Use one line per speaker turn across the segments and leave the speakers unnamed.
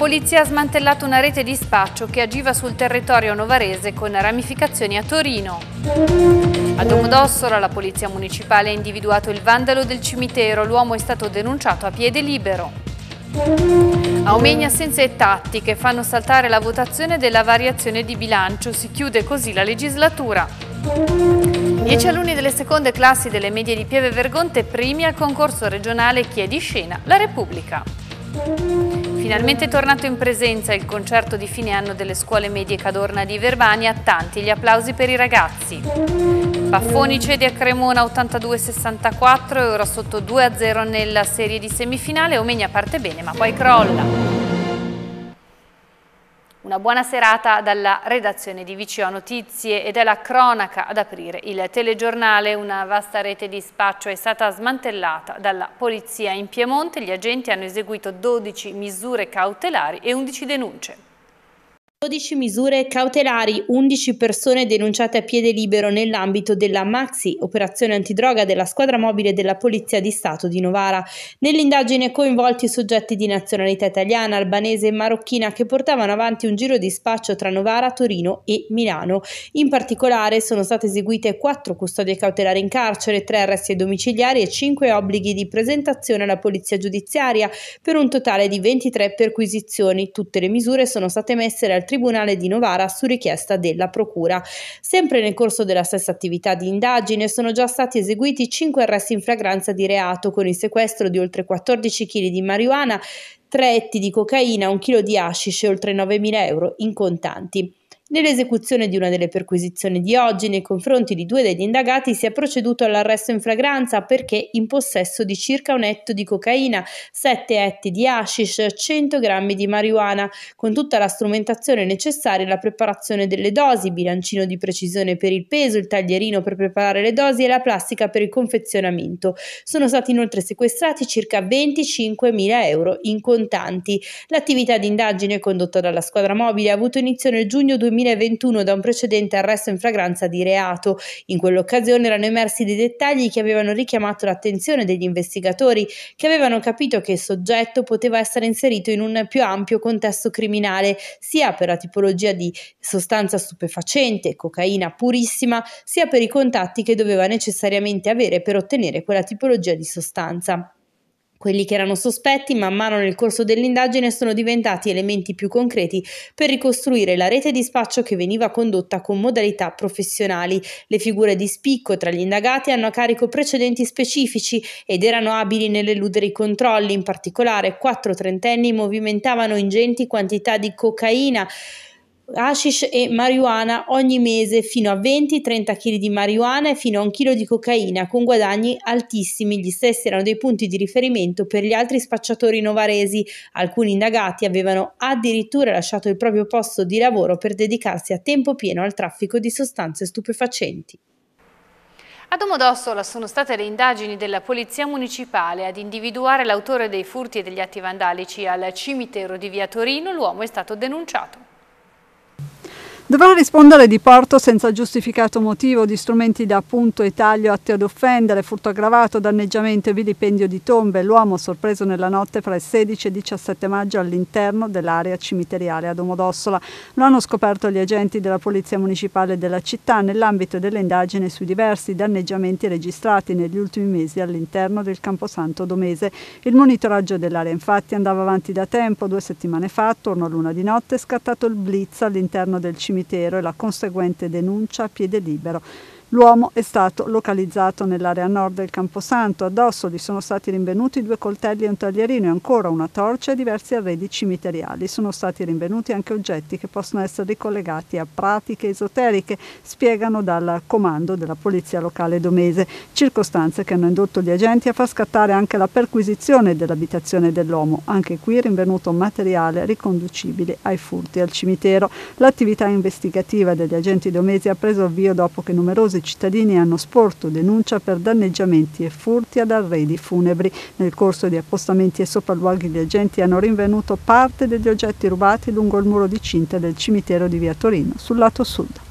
polizia ha smantellato una rete di spaccio che agiva sul territorio novarese con ramificazioni a Torino. A Domodossola la polizia municipale ha individuato il vandalo del cimitero, l'uomo è stato denunciato a piede libero. Aumenti assenze e tattiche fanno saltare la votazione della variazione di bilancio, si chiude così la legislatura. Dieci alunni delle seconde classi delle medie di Pieve Vergonte primi al concorso regionale Chiedi Scena, la Repubblica. Finalmente tornato in presenza il concerto di fine anno delle scuole medie Cadorna di Verbania, tanti gli applausi per i ragazzi. Baffoni cede a Cremona 82-64 e ora sotto 2-0 nella serie di semifinale, Omegna parte bene ma poi crolla. Una buona serata dalla redazione di VCO Notizie ed è la cronaca ad aprire il telegiornale. Una vasta rete di spaccio è stata smantellata dalla polizia in Piemonte. Gli agenti hanno eseguito 12 misure cautelari e 11 denunce.
12 misure cautelari, 11 persone denunciate a piede libero nell'ambito della Maxi, operazione antidroga della squadra mobile della Polizia di Stato di Novara. Nell'indagine coinvolti soggetti di nazionalità italiana, albanese e marocchina che portavano avanti un giro di spaccio tra Novara, Torino e Milano. In particolare sono state eseguite 4 custodie cautelari in carcere, 3 arresti domiciliari e 5 obblighi di presentazione alla Polizia giudiziaria per un totale di 23 perquisizioni. Tutte le misure sono state messe dal Tribunale di Novara su richiesta della Procura. Sempre nel corso della stessa attività di indagine sono già stati eseguiti 5 arresti in flagranza di reato con il sequestro di oltre 14 kg di marijuana, 3 etti di cocaina, 1 kg di hashish e oltre 9.000 euro in contanti. Nell'esecuzione di una delle perquisizioni di oggi nei confronti di due degli indagati si è proceduto all'arresto in flagranza perché in possesso di circa un etto di cocaina, 7 etti di hashish, 100 grammi di marijuana, con tutta la strumentazione necessaria alla preparazione delle dosi, bilancino di precisione per il peso, il taglierino per preparare le dosi e la plastica per il confezionamento. Sono stati inoltre sequestrati circa 25.000 euro in contanti. L'attività di indagine condotta dalla squadra mobile ha avuto inizio nel giugno 2020 2021 da un precedente arresto in flagranza di reato. In quell'occasione erano emersi dei dettagli che avevano richiamato l'attenzione degli investigatori che avevano capito che il soggetto poteva essere inserito in un più ampio contesto criminale, sia per la tipologia di sostanza stupefacente, cocaina purissima, sia per i contatti che doveva necessariamente avere per ottenere quella tipologia di sostanza. Quelli che erano sospetti man mano nel corso dell'indagine sono diventati elementi più concreti per ricostruire la rete di spaccio che veniva condotta con modalità professionali. Le figure di spicco tra gli indagati hanno a carico precedenti specifici ed erano abili nell'eludere i controlli, in particolare quattro trentenni movimentavano ingenti quantità di cocaina hashish e marijuana ogni mese fino a 20-30 kg di marijuana e fino a un chilo di cocaina con guadagni altissimi. Gli stessi erano dei punti di riferimento per gli altri spacciatori novaresi. Alcuni indagati avevano addirittura lasciato il proprio posto di lavoro per dedicarsi a tempo pieno al traffico di sostanze stupefacenti.
A Domodossola sono state le indagini della Polizia Municipale ad individuare l'autore dei furti e degli atti vandalici al cimitero di Via Torino. L'uomo è stato denunciato.
Dovrà rispondere di porto senza giustificato motivo di strumenti da appunto e taglio atti ad offendere, furto aggravato, danneggiamento e vilipendio di tombe. L'uomo sorpreso nella notte fra il 16 e il 17 maggio all'interno dell'area cimiteriale a Domodossola. Lo hanno scoperto gli agenti della Polizia Municipale della città nell'ambito delle indagini sui diversi danneggiamenti registrati negli ultimi mesi all'interno del Camposanto Domese. Il monitoraggio dell'area infatti andava avanti da tempo. Due settimane fa, attorno a luna di notte, è scattato il blitz all'interno del cimitero cimitero e la conseguente denuncia a piede libero. L'uomo è stato localizzato nell'area nord del Camposanto. Addosso gli sono stati rinvenuti due coltelli e un taglierino e ancora una torcia e diversi arredi cimiteriali. Sono stati rinvenuti anche oggetti che possono essere ricollegati a pratiche esoteriche, spiegano dal comando della polizia locale domese. Circostanze che hanno indotto gli agenti a far scattare anche la perquisizione dell'abitazione dell'uomo. Anche qui rinvenuto materiale riconducibile ai furti al cimitero. L'attività investigativa degli agenti domesi ha preso avvio dopo che numerosi i cittadini hanno sporto denuncia per danneggiamenti e furti ad arredi funebri. Nel corso di appostamenti e sopralluoghi gli agenti hanno rinvenuto parte degli oggetti rubati lungo il muro di cinta del cimitero di Via Torino, sul lato sud.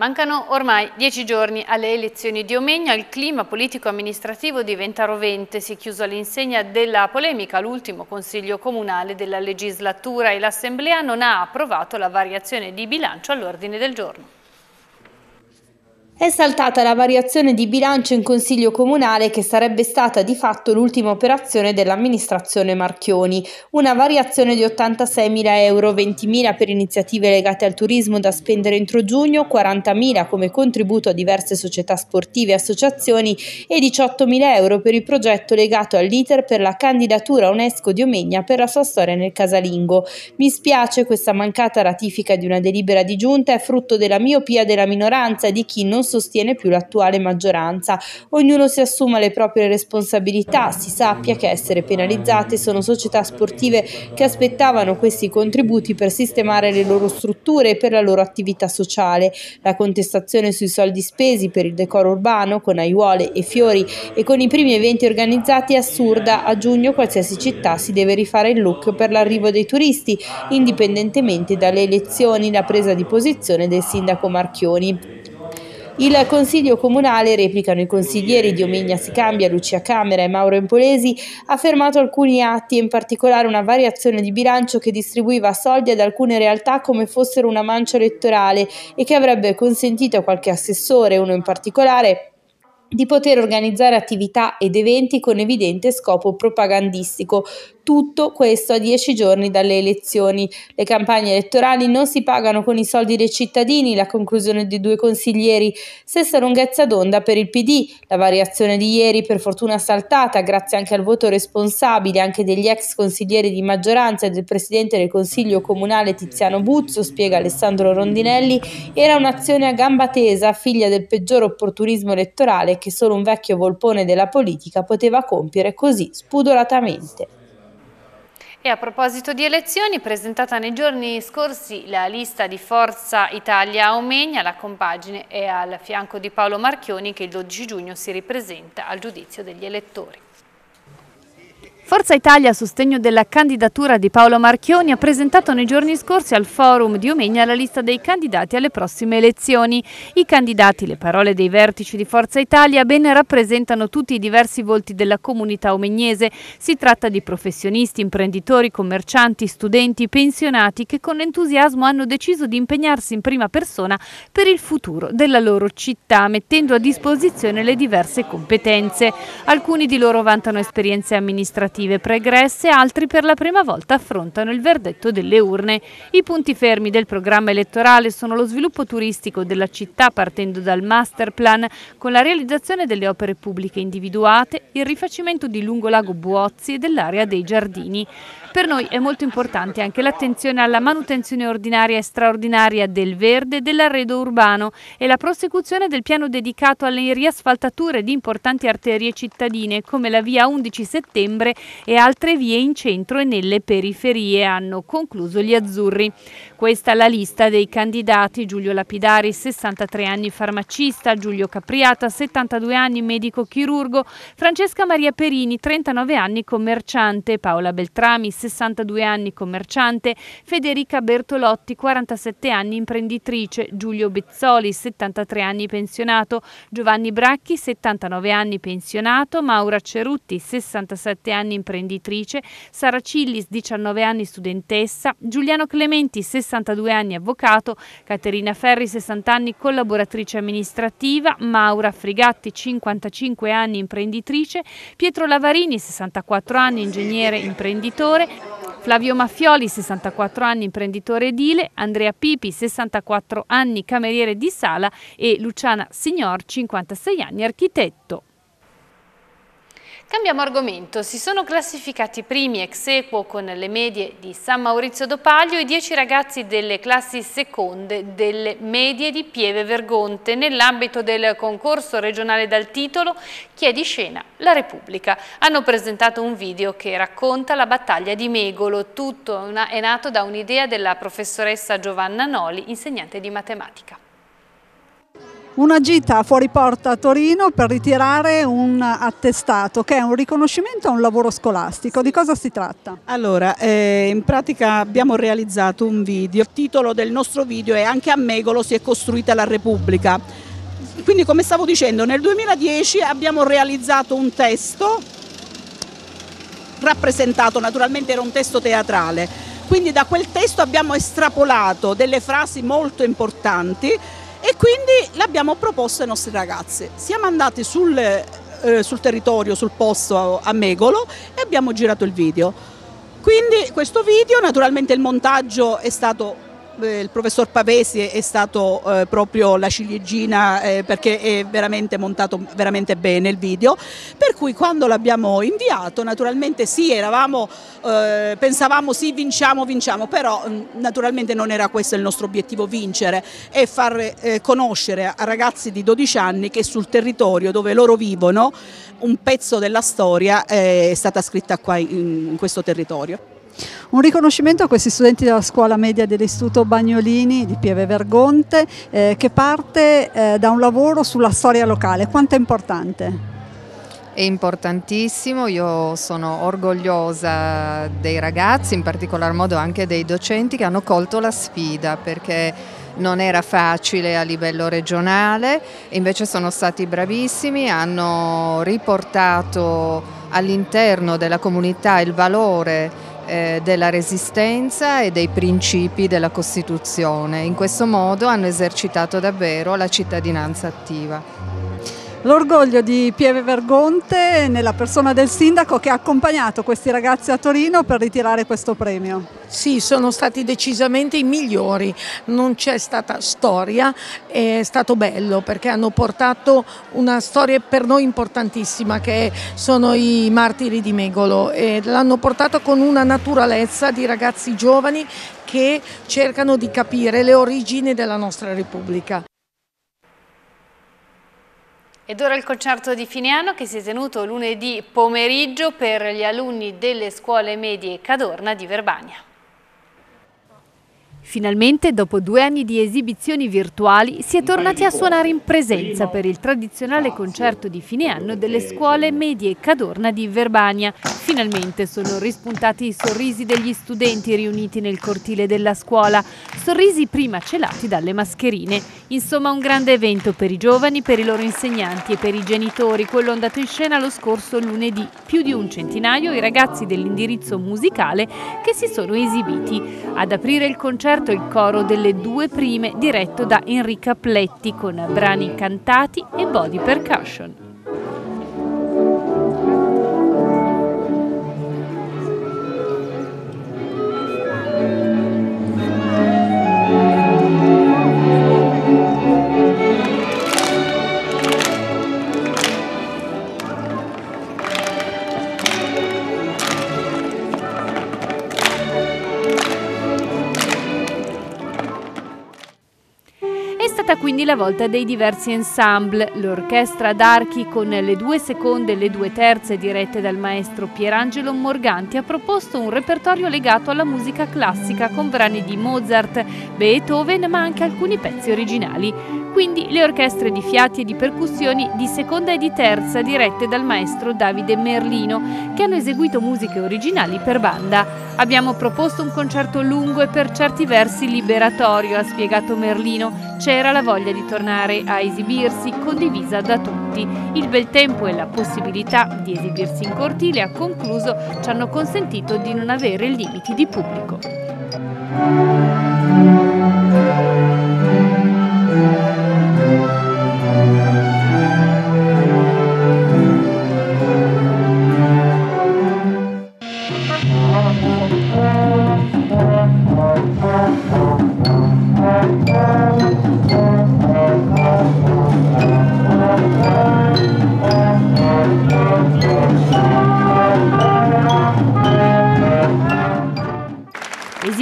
Mancano ormai dieci giorni alle elezioni di Omegna, il clima politico-amministrativo diventa rovente, si è chiuso all'insegna della polemica l'ultimo consiglio comunale della legislatura e l'Assemblea non ha approvato la variazione di bilancio all'ordine del giorno.
È saltata la variazione di bilancio in Consiglio Comunale che sarebbe stata di fatto l'ultima operazione dell'amministrazione Marchioni, una variazione di 86.000 euro, 20.000 per iniziative legate al turismo da spendere entro giugno, 40.000 come contributo a diverse società sportive e associazioni e 18.000 euro per il progetto legato all'iter per la candidatura UNESCO di Omegna per la sua storia nel casalingo. Mi spiace questa mancata ratifica di una delibera di giunta è frutto della miopia della minoranza e di chi non sostiene più l'attuale maggioranza. Ognuno si assuma le proprie responsabilità, si sappia che essere penalizzate sono società sportive che aspettavano questi contributi per sistemare le loro strutture e per la loro attività sociale. La contestazione sui soldi spesi per il decoro urbano con aiuole e fiori e con i primi eventi organizzati è assurda. A giugno qualsiasi città si deve rifare il look per l'arrivo dei turisti, indipendentemente dalle elezioni, la presa di posizione del sindaco Marchioni. Il Consiglio Comunale, replicano i consiglieri di Omegna Sicambia, Lucia Camera e Mauro Empolesi, ha fermato alcuni atti e in particolare una variazione di bilancio che distribuiva soldi ad alcune realtà come fossero una mancia elettorale e che avrebbe consentito a qualche assessore, uno in particolare, di poter organizzare attività ed eventi con evidente scopo propagandistico, tutto questo a dieci giorni dalle elezioni. Le campagne elettorali non si pagano con i soldi dei cittadini, la conclusione di due consiglieri, stessa lunghezza d'onda per il PD, la variazione di ieri per fortuna saltata grazie anche al voto responsabile anche degli ex consiglieri di maggioranza e del presidente del consiglio comunale Tiziano Buzzo, spiega Alessandro Rondinelli, era un'azione a gamba tesa, figlia del peggior opportunismo elettorale che solo un vecchio volpone della politica poteva compiere così spudoratamente.
E a proposito di elezioni, presentata nei giorni scorsi la lista di Forza Italia Omegna, la compagine è al fianco di Paolo Marchioni che il 12 giugno si ripresenta al giudizio degli elettori. Forza Italia a sostegno della candidatura di Paolo Marchioni ha presentato nei giorni scorsi al forum di Omegna la lista dei candidati alle prossime elezioni. I candidati, le parole dei vertici di Forza Italia, ben rappresentano tutti i diversi volti della comunità omegnese. Si tratta di professionisti, imprenditori, commercianti, studenti, pensionati che con entusiasmo hanno deciso di impegnarsi in prima persona per il futuro della loro città, mettendo a disposizione le diverse competenze. Alcuni di loro vantano esperienze amministrative amministrative pregresse, altri per la prima volta affrontano il verdetto delle urne. I punti fermi del programma elettorale sono lo sviluppo turistico della città partendo dal master plan con la realizzazione delle opere pubbliche individuate, il rifacimento di Lungolago Buozzi e dell'area dei giardini. Per noi è molto importante anche l'attenzione alla manutenzione ordinaria e straordinaria del verde dell'arredo urbano e la prosecuzione del piano dedicato alle riasfaltature di importanti arterie cittadine come la via 11 settembre e altre vie in centro e nelle periferie, hanno concluso gli azzurri. Questa è la lista dei candidati. Giulio Lapidari, 63 anni farmacista, Giulio Capriata, 72 anni medico chirurgo, Francesca Maria Perini, 39 anni commerciante, Paola Beltrami, 62 anni commerciante, Federica Bertolotti, 47 anni imprenditrice, Giulio Bezzoli, 73 anni pensionato, Giovanni Bracchi, 79 anni pensionato, Maura Cerutti, 67 anni imprenditrice, Sara Cillis, 19 anni studentessa, Giuliano Clementi, 62 anni avvocato, Caterina Ferri, 60 anni collaboratrice amministrativa, Maura Frigatti, 55 anni imprenditrice, Pietro Lavarini, 64 anni ingegnere imprenditore, Flavio Maffioli, 64 anni, imprenditore edile, Andrea Pipi, 64 anni, cameriere di sala e Luciana Signor, 56 anni, architetto. Cambiamo argomento, si sono classificati primi ex equo con le medie di San Maurizio d'Opaglio i dieci ragazzi delle classi seconde delle medie di Pieve Vergonte nell'ambito del concorso regionale dal titolo Chi è di scena? La Repubblica. Hanno presentato un video che racconta la battaglia di Megolo, tutto è nato da un'idea della professoressa Giovanna Noli, insegnante di matematica.
Una gita fuori porta a Torino per ritirare un attestato che è un riconoscimento a un lavoro scolastico. Di cosa si tratta?
Allora, eh, in pratica abbiamo realizzato un video. Il titolo del nostro video è Anche a Megolo si è costruita la Repubblica. Quindi come stavo dicendo, nel 2010 abbiamo realizzato un testo rappresentato, naturalmente era un testo teatrale, quindi da quel testo abbiamo estrapolato delle frasi molto importanti e quindi l'abbiamo proposto ai nostri ragazzi. Siamo andati sul, eh, sul territorio, sul posto a Megolo e abbiamo girato il video. Quindi questo video, naturalmente il montaggio è stato il professor Pavesi è stato eh, proprio la ciliegina eh, perché è veramente montato veramente bene il video, per cui quando l'abbiamo inviato naturalmente sì, eravamo, eh, pensavamo sì vinciamo, vinciamo, però mm, naturalmente non era questo il nostro obiettivo vincere, è far eh, conoscere a ragazzi di 12 anni che sul territorio dove loro vivono un pezzo della storia è stata scritta qua in, in questo territorio.
Un riconoscimento a questi studenti della scuola media dell'Istituto Bagnolini di Pieve Vergonte eh, che parte eh, da un lavoro sulla storia locale. Quanto è importante?
È importantissimo, io sono orgogliosa dei ragazzi, in particolar modo anche dei docenti che hanno colto la sfida perché non era facile a livello regionale, invece sono stati bravissimi, hanno riportato all'interno della comunità il valore eh, della resistenza e dei principi della Costituzione. In questo modo hanno esercitato davvero la cittadinanza attiva.
L'orgoglio di Pieve Vergonte nella persona del sindaco che ha accompagnato questi ragazzi a Torino per ritirare questo premio.
Sì, sono stati decisamente i migliori, non c'è stata storia, è stato bello perché hanno portato una storia per noi importantissima che sono i martiri di Megolo e l'hanno portato con una naturalezza di ragazzi giovani che cercano di capire le origini della nostra Repubblica.
Ed ora il concerto di fine anno che si è tenuto lunedì pomeriggio per gli alunni delle scuole medie Cadorna di Verbania. Finalmente, dopo due anni di esibizioni virtuali, si è tornati a suonare in presenza per il tradizionale concerto di fine anno delle scuole medie Cadorna di Verbania. Finalmente sono rispuntati i sorrisi degli studenti riuniti nel cortile della scuola, sorrisi prima celati dalle mascherine. Insomma un grande evento per i giovani, per i loro insegnanti e per i genitori, quello andato in scena lo scorso lunedì. Più di un centinaio i ragazzi dell'indirizzo musicale che si sono esibiti. Ad aprire il concerto concerto il coro delle due prime diretto da Enrica Pletti con brani cantati e body percussion. Quindi la volta dei diversi ensemble. L'orchestra d'archi con le due seconde e le due terze dirette dal maestro Pierangelo Morganti ha proposto un repertorio legato alla musica classica con brani di Mozart, Beethoven ma anche alcuni pezzi originali. Quindi le orchestre di fiati e di percussioni di seconda e di terza dirette dal maestro Davide Merlino che hanno eseguito musiche originali per banda. Abbiamo proposto un concerto lungo e per certi versi liberatorio, ha spiegato Merlino. C'era la voglia di tornare a esibirsi condivisa da tutti. Il bel tempo e la possibilità di esibirsi in cortile, ha concluso, ci hanno consentito di non avere limiti di pubblico.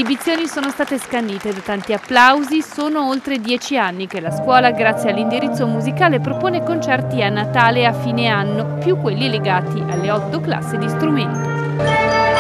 Esibizioni sono state scandite da tanti applausi, sono oltre dieci anni che la scuola, grazie all'indirizzo musicale, propone concerti a Natale e a fine anno, più quelli legati alle otto classi di strumento.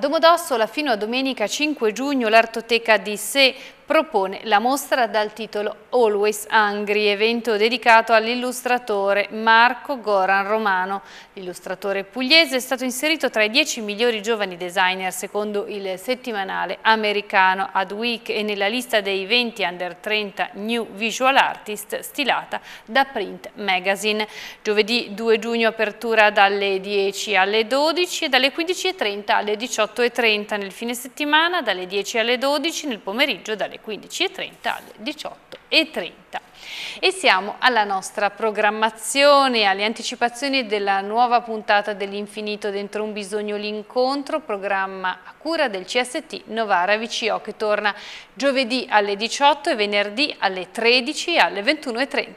Domodossola fino a domenica 5 giugno l'Artoteca di Se propone la mostra dal titolo Always Hungry, evento dedicato all'illustratore Marco Goran Romano. L'illustratore pugliese è stato inserito tra i 10 migliori giovani designer secondo il settimanale americano Adweek e nella lista dei 20 under 30 New Visual Artist stilata da Print Magazine. Giovedì 2 giugno apertura dalle 10 alle 12 e dalle 15.30 alle 18.30 nel fine settimana, dalle 10 alle 12 nel pomeriggio dalle 15.30 alle 18.30. E siamo alla nostra programmazione, alle anticipazioni della nuova puntata dell'Infinito dentro un bisogno l'incontro, programma a cura del CST Novara VCO che torna giovedì alle 18 e venerdì alle 13 e alle 21.30.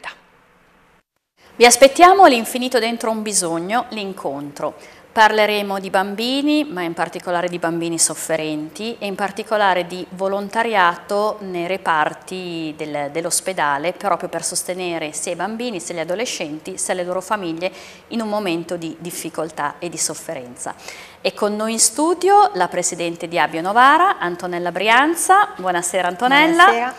Vi aspettiamo all'Infinito dentro un bisogno, l'incontro. Parleremo di bambini, ma in particolare di bambini sofferenti e in particolare di volontariato nei reparti del, dell'ospedale proprio per sostenere sia i bambini, sia gli adolescenti, sia le loro famiglie in un momento di difficoltà e di sofferenza. E con noi in studio la Presidente di Abio Novara, Antonella Brianza. Buonasera Antonella. Buonasera.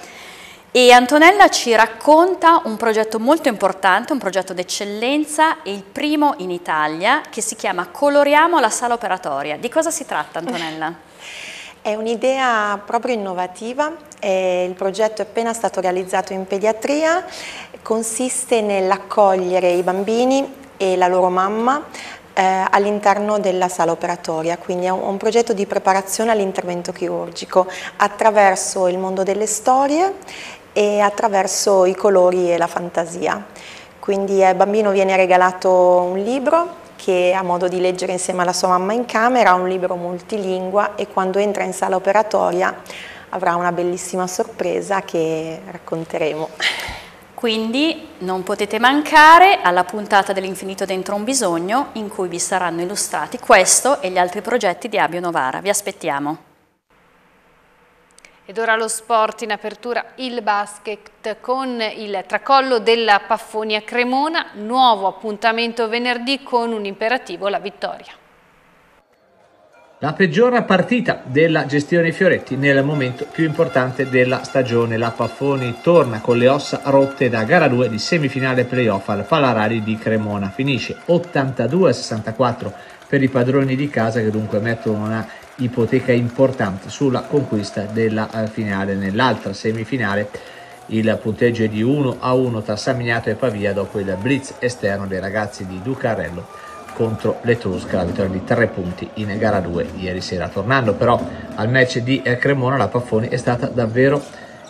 E Antonella ci racconta un progetto molto importante, un progetto d'eccellenza, il primo in Italia, che si chiama Coloriamo la sala operatoria. Di cosa si tratta Antonella?
È un'idea proprio innovativa, il progetto è appena stato realizzato in pediatria, consiste nell'accogliere i bambini e la loro mamma eh, all'interno della sala operatoria, quindi è un, un progetto di preparazione all'intervento chirurgico attraverso il mondo delle storie e attraverso i colori e la fantasia. Quindi al bambino viene regalato un libro che ha modo di leggere insieme alla sua mamma in camera, un libro multilingua e quando entra in sala operatoria avrà una bellissima sorpresa che racconteremo.
Quindi non potete mancare alla puntata dell'infinito dentro un bisogno in cui vi saranno illustrati questo e gli altri progetti di Abio Novara. Vi aspettiamo.
Ed ora lo sport in apertura il basket con il tracollo della Paffonia Cremona, nuovo appuntamento venerdì con un imperativo la vittoria.
La peggiore partita della gestione Fioretti nel momento più importante della stagione. La Paffoni torna con le ossa rotte da gara 2 di semifinale playoff al Falarari di Cremona. Finisce 82-64 per i padroni di casa che dunque mettono una ipoteca importante sulla conquista della eh, finale. Nell'altra semifinale il punteggio è di 1 a 1 tra Samignato e Pavia dopo il blitz esterno dei ragazzi di Ducarello contro l'Etrusca, la vittoria di 3 punti in gara 2 ieri sera. Tornando però al match di eh, Cremona, la Paffoni è stata davvero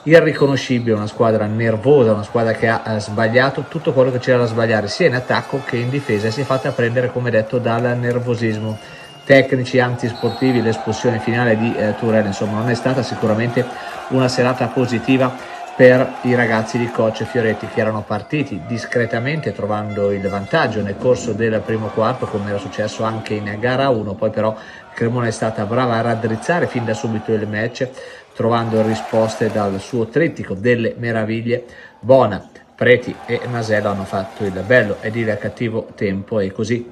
irriconoscibile, una squadra nervosa, una squadra che ha sbagliato tutto quello che c'era da sbagliare sia in attacco che in difesa e si è fatta prendere come detto dal nervosismo. Tecnici antisportivi, l'espulsione finale di eh, Turel, insomma non è stata sicuramente una serata positiva per i ragazzi di coach Fioretti che erano partiti discretamente trovando il vantaggio nel corso del primo quarto come era successo anche in gara 1 poi però Cremona è stata brava a raddrizzare fin da subito il match trovando risposte dal suo trittico delle meraviglie. Bona, Preti e Nasello hanno fatto il bello ed il cattivo tempo e così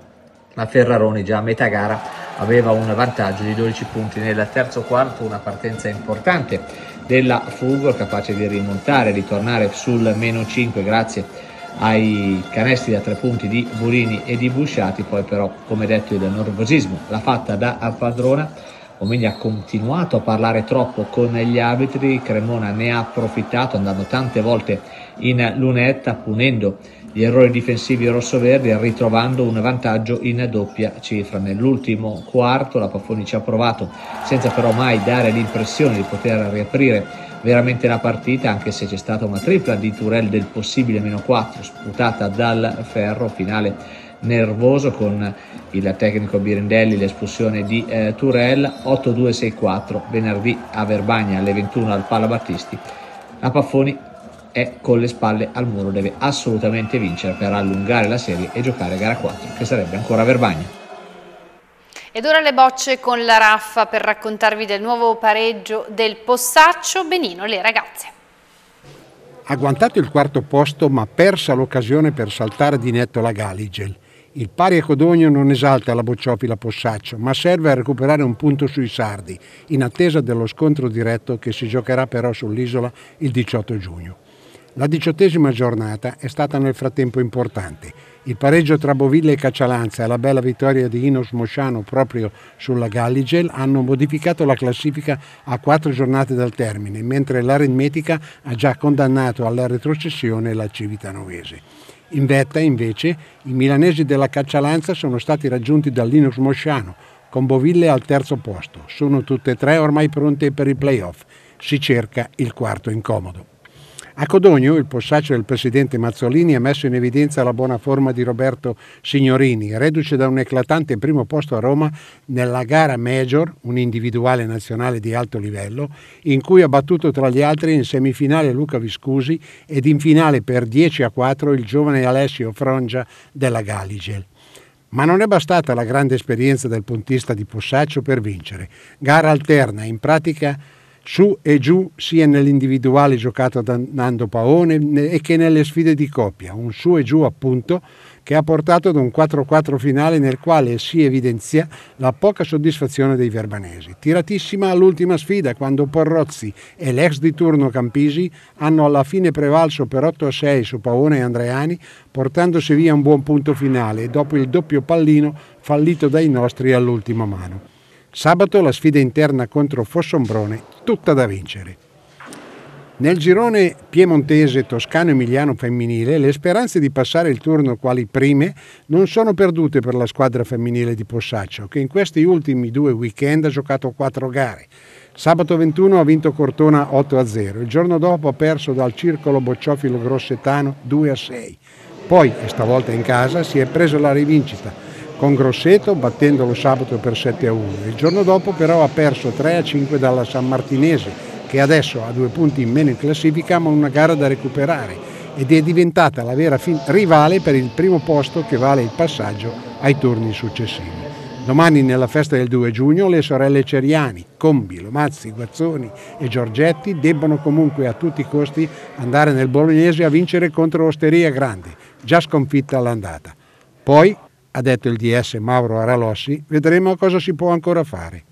la Ferraroni già a metà gara aveva un vantaggio di 12 punti. Nel terzo quarto, una partenza importante della Fugor capace di rimontare, di tornare sul meno 5 grazie ai canestri da tre punti di Burini e di Busciati, poi però come detto il nervosismo l'ha fatta da padrona, Omegna ha continuato a parlare troppo con gli arbitri, Cremona ne ha approfittato andando tante volte in lunetta punendo gli errori difensivi rossoverdi ritrovando un vantaggio in doppia cifra. Nell'ultimo quarto la Paffoni ci ha provato senza però mai dare l'impressione di poter riaprire veramente la partita anche se c'è stata una tripla di Turel del possibile meno 4 sputata dal ferro finale nervoso con il tecnico Birendelli l'espulsione di eh, Turel 8-2-6-4 venerdì a Verbagna alle 21 al Pala Battisti la Paffoni è con le spalle al muro, deve assolutamente vincere per allungare la serie e giocare gara 4, che sarebbe ancora Verbagna.
Ed ora le bocce con la raffa per raccontarvi del nuovo pareggio del Possaccio Benino, le ragazze.
Agguantato il quarto posto ma persa l'occasione per saltare di netto la Galigel. Il pari a Codogno non esalta la bocciofila Possaccio, ma serve a recuperare un punto sui sardi, in attesa dello scontro diretto che si giocherà però sull'isola il 18 giugno. La diciottesima giornata è stata nel frattempo importante. Il pareggio tra Boville e Caccialanza e la bella vittoria di Inos Mosciano proprio sulla Galligel hanno modificato la classifica a quattro giornate dal termine, mentre l'aritmetica ha già condannato alla retrocessione la Civitanovese. In vetta, invece, i milanesi della Caccialanza sono stati raggiunti dall'Inos Mosciano, con Boville al terzo posto. Sono tutte e tre ormai pronte per i playoff. Si cerca il quarto incomodo. A Codogno il possaccio del presidente Mazzolini ha messo in evidenza la buona forma di Roberto Signorini, reduce da un eclatante primo posto a Roma nella gara Major, un individuale nazionale di alto livello, in cui ha battuto tra gli altri in semifinale Luca Viscusi ed in finale per 10 a 4 il giovane Alessio Frongia della Galligel. Ma non è bastata la grande esperienza del puntista di Possaccio per vincere. Gara alterna, in pratica su e giù sia nell'individuale giocato da Nando Paone e che nelle sfide di coppia, un su e giù appunto che ha portato ad un 4-4 finale nel quale si evidenzia la poca soddisfazione dei verbanesi. Tiratissima all'ultima sfida quando Porrozzi e l'ex di turno Campisi hanno alla fine prevalso per 8-6 su Paone e Andreani portandosi via un buon punto finale dopo il doppio pallino fallito dai nostri all'ultima mano. Sabato la sfida interna contro Fossombrone, tutta da vincere. Nel girone piemontese toscano-emiliano femminile le speranze di passare il turno quali prime non sono perdute per la squadra femminile di Possaccio che in questi ultimi due weekend ha giocato quattro gare. Sabato 21 ha vinto Cortona 8-0, il giorno dopo ha perso dal circolo bocciofilo grossetano 2-6. Poi, e stavolta in casa, si è preso la rivincita con Grosseto battendolo sabato per 7 a 1. Il giorno dopo però ha perso 3 a 5 dalla San Martinese che adesso ha due punti in meno in classifica ma una gara da recuperare ed è diventata la vera rivale per il primo posto che vale il passaggio ai turni successivi. Domani nella festa del 2 giugno le sorelle Ceriani, Combi, Lomazzi, Guazzoni e Giorgetti debbono comunque a tutti i costi andare nel Bolognese a vincere contro Osteria Grande, già sconfitta all'andata. Poi ha detto il DS Mauro Aralossi, vedremo cosa si può ancora fare.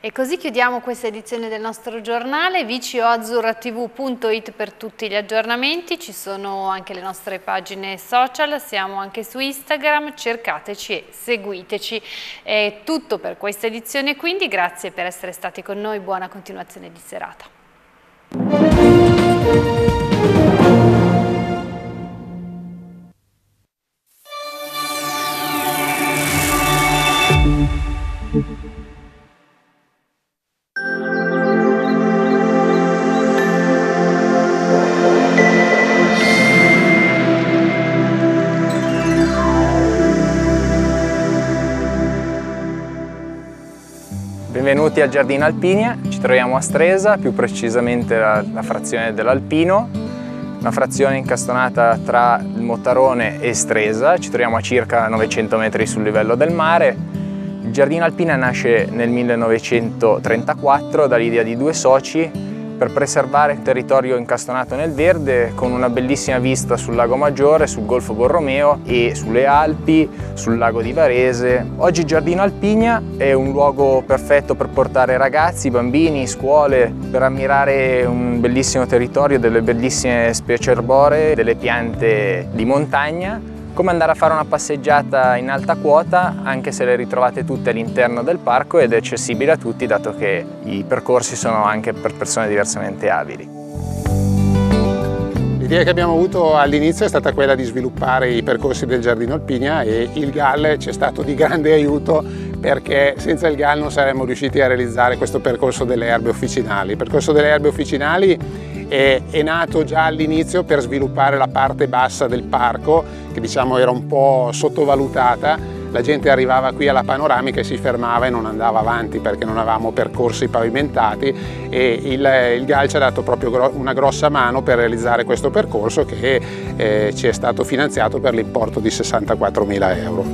E così chiudiamo questa edizione del nostro giornale, vicioazzurratv.it per tutti gli aggiornamenti, ci sono anche le nostre pagine social, siamo anche su Instagram, cercateci e seguiteci. È tutto per questa edizione quindi, grazie per essere stati con noi, buona continuazione di serata.
Benvenuti al Giardino Alpinia, ci troviamo a Stresa, più precisamente la, la frazione dell'Alpino, una frazione incastonata tra il Mottarone e Stresa, ci troviamo a circa 900 metri sul livello del mare. Il Giardino Alpina nasce nel 1934 dall'idea di due soci per preservare il territorio incastonato nel verde con una bellissima vista sul lago Maggiore, sul Golfo Borromeo e sulle Alpi, sul lago di Varese. Oggi Giardino Alpigna è un luogo perfetto per portare ragazzi, bambini, scuole, per ammirare un bellissimo territorio, delle bellissime specie arboree, delle piante di montagna come andare a fare una passeggiata in alta quota anche se le ritrovate tutte all'interno del parco ed è accessibile a tutti dato che i percorsi sono anche per persone diversamente abili.
L'idea che abbiamo avuto all'inizio è stata quella di sviluppare i percorsi del Giardino Alpigna e il GAL ci è stato di grande aiuto perché senza il GAL non saremmo riusciti a realizzare questo percorso delle erbe officinali. Il percorso delle erbe officinali è, è nato già all'inizio per sviluppare la parte bassa del parco che diciamo era un po' sottovalutata la gente arrivava qui alla panoramica e si fermava e non andava avanti perché non avevamo percorsi pavimentati e il, il GAL ci ha dato proprio una grossa mano per realizzare questo percorso che eh, ci è stato finanziato per l'importo di 64 mila euro.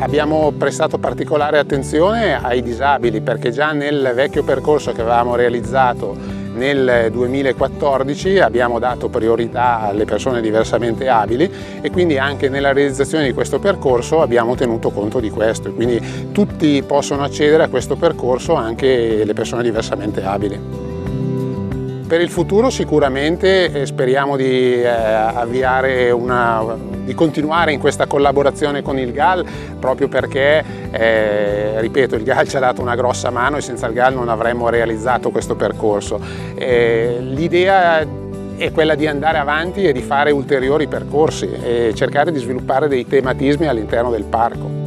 Abbiamo prestato particolare attenzione ai disabili perché già nel vecchio percorso che avevamo realizzato nel 2014 abbiamo dato priorità alle persone diversamente abili e quindi anche nella realizzazione di questo percorso abbiamo tenuto conto di questo, quindi tutti possono accedere a questo percorso anche le persone diversamente abili. Per il futuro sicuramente eh, speriamo di, eh, avviare una, di continuare in questa collaborazione con il GAL proprio perché, eh, ripeto, il GAL ci ha dato una grossa mano e senza il GAL non avremmo realizzato questo percorso. Eh, l'idea è quella di andare avanti e di fare ulteriori percorsi e cercare di sviluppare dei tematismi all'interno del parco.